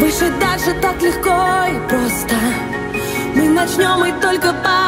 Выше, дальше так легко и просто. Мы начнем и только побеждаем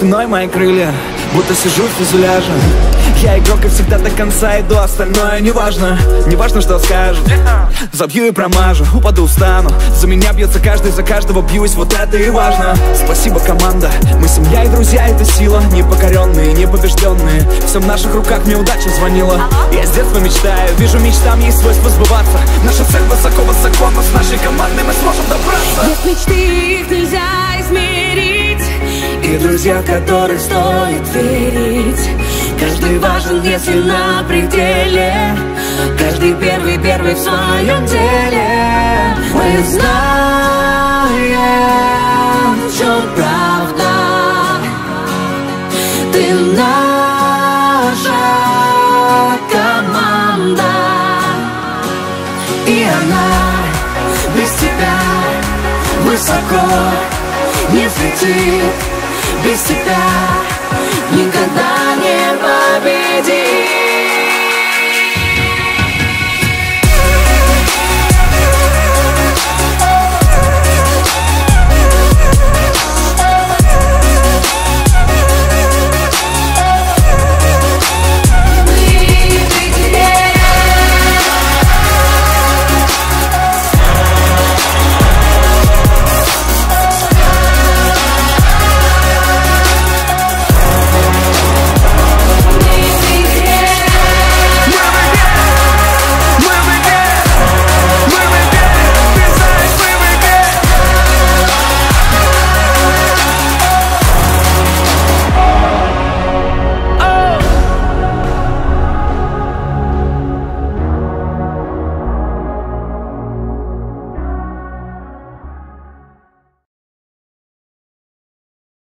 спиной мои крылья, будто сижу в фюзеляже. Я игрок и всегда до конца иду, остальное не важно. Не важно, что скажут. Забью и промажу, упаду, встану За меня бьется каждый, за каждого бьюсь, вот это и важно. Спасибо, команда, мы семья и друзья, это сила. Непокоренные, непобежденные. Все в наших руках, мне удача звонила. Я с детства мечтаю, вижу мечтам есть свойство сбываться друзья, которых стоит верить. Каждый важен, если на пределе. Каждый первый, первый в своем деле. Мы знаем, в чем правда. Ты наша команда. И она без тебя высоко не взлетит без тебя никогда не победить.